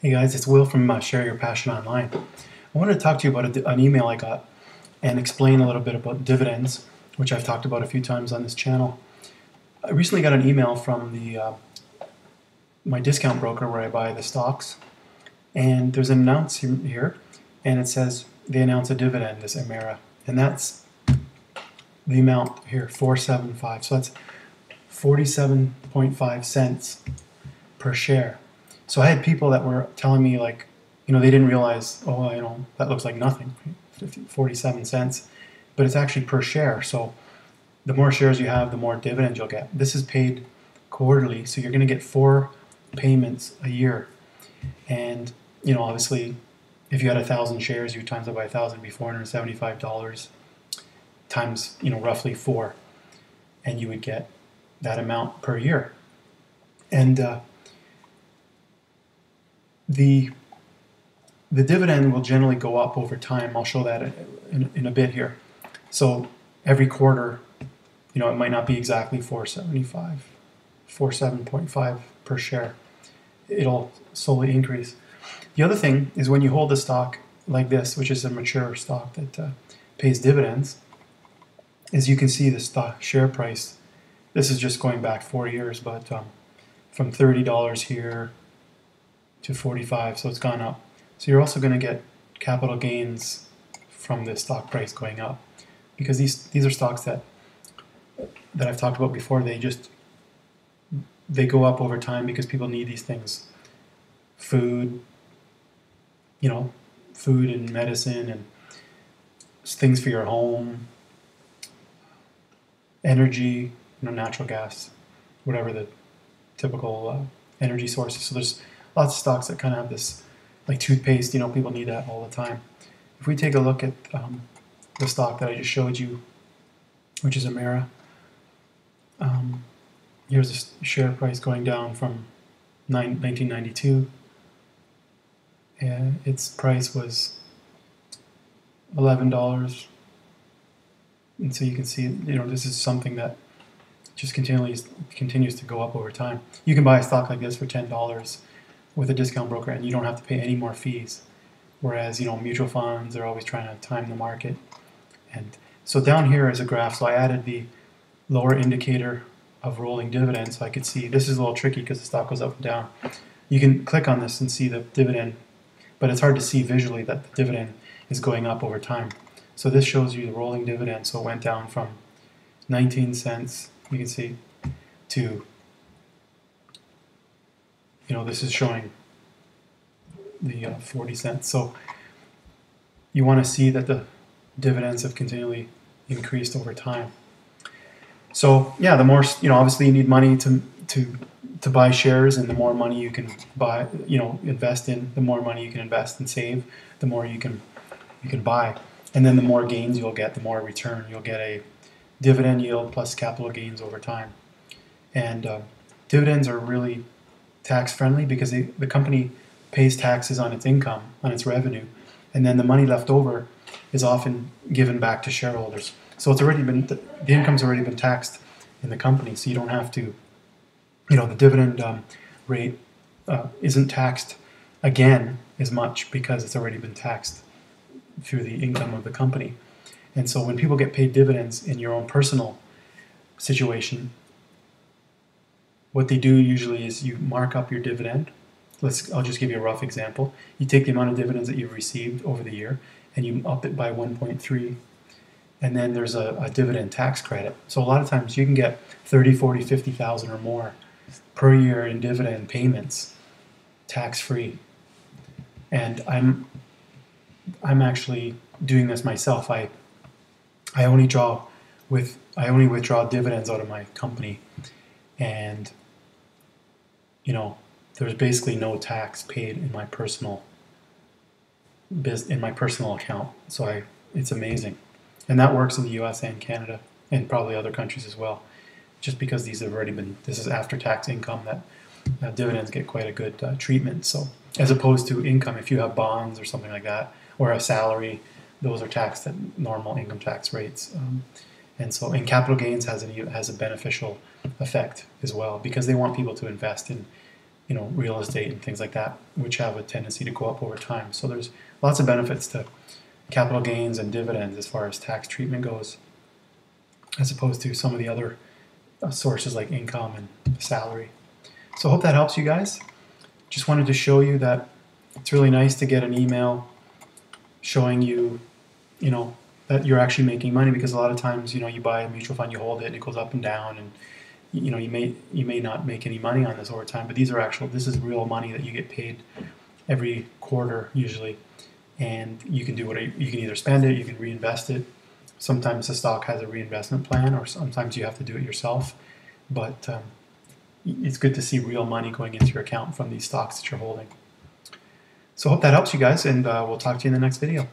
Hey guys, it's Will from uh, Share Your Passion Online. I wanted to talk to you about a, an email I got and explain a little bit about dividends, which I've talked about a few times on this channel. I recently got an email from the uh, my discount broker where I buy the stocks, and there's an announcement here, and it says they announce a dividend, this Emera, and that's the amount here, 475. So that's 47.5 cents per share. So I had people that were telling me like, you know, they didn't realize, oh, you know, that looks like nothing, 47 cents, but it's actually per share. So the more shares you have, the more dividends you'll get. This is paid quarterly, so you're going to get four payments a year. And, you know, obviously, if you had a thousand shares, you times it by a thousand, be $475 times, you know, roughly four, and you would get that amount per year. And uh, the the dividend will generally go up over time. I'll show that in, in a bit here. So every quarter, you know, it might not be exactly 475, 47.5 per share. It'll slowly increase. The other thing is when you hold a stock like this, which is a mature stock that uh, pays dividends, as you can see the stock share price. This is just going back four years, but um, from $30 here to 45, so it's gone up. So you're also going to get capital gains from the stock price going up because these these are stocks that that I've talked about before. They just they go up over time because people need these things, food, you know, food and medicine and things for your home, energy, you know, natural gas, whatever the typical uh, energy sources. So there's lots of stocks that kind of have this, like toothpaste, you know, people need that all the time. If we take a look at um, the stock that I just showed you, which is Emera, um, here's the share price going down from 1992. And its price was $11. And so you can see, you know, this is something that just continually continues to go up over time. You can buy a stock like this for $10 with a discount broker and you don't have to pay any more fees. Whereas, you know, mutual funds are always trying to time the market. And so down here is a graph. So I added the lower indicator of rolling dividends so I could see. This is a little tricky because the stock goes up and down. You can click on this and see the dividend, but it's hard to see visually that the dividend is going up over time. So this shows you the rolling dividend. So it went down from 19 cents, you can see, to you know, this is showing the uh, 40 cents. So you want to see that the dividends have continually increased over time. So yeah, the more you know, obviously you need money to to to buy shares, and the more money you can buy, you know, invest in, the more money you can invest and save, the more you can you can buy, and then the more gains you'll get, the more return you'll get a dividend yield plus capital gains over time, and uh, dividends are really tax friendly because the company pays taxes on its income, on its revenue, and then the money left over is often given back to shareholders. So it's already been the, the income's already been taxed in the company, so you don't have to, you know, the dividend um, rate uh, isn't taxed again as much because it's already been taxed through the income of the company. And so when people get paid dividends in your own personal situation, what they do usually is you mark up your dividend. Let's, I'll just give you a rough example. You take the amount of dividends that you've received over the year and you up it by 1.3 and then there's a, a, dividend tax credit. So a lot of times you can get 30, 40, 50,000 or more per year in dividend payments tax free. And I'm I'm actually doing this myself. I I only draw with I only withdraw dividends out of my company and you know there's basically no tax paid in my personal in my personal account. So I it's amazing. And that works in the US and Canada and probably other countries as well just because these have already been this is after tax income that uh, dividends get quite a good uh, treatment. So as opposed to income if you have bonds or something like that or a salary those are taxed at normal income tax rates. Um, and so, and capital gains has a has a beneficial effect as well because they want people to invest in you know, real estate and things like that, which have a tendency to go up over time. So there's lots of benefits to capital gains and dividends as far as tax treatment goes, as opposed to some of the other uh, sources like income and salary. So I hope that helps you guys. Just wanted to show you that it's really nice to get an email showing you, you know, that you're actually making money because a lot of times, you know, you buy a mutual fund, you hold it, and it goes up and down, and you know, you may you may not make any money on this over time, but these are actual. This is real money that you get paid every quarter usually, and you can do what you can either spend it, you can reinvest it. Sometimes the stock has a reinvestment plan, or sometimes you have to do it yourself. But um, it's good to see real money going into your account from these stocks that you're holding. So hope that helps you guys, and uh, we'll talk to you in the next video.